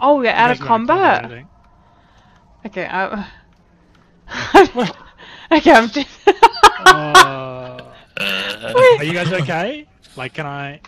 Oh, we're out of combat. Okay, I... Uh, okay, I'm just... Uh, uh, are you guys okay? Like, can I?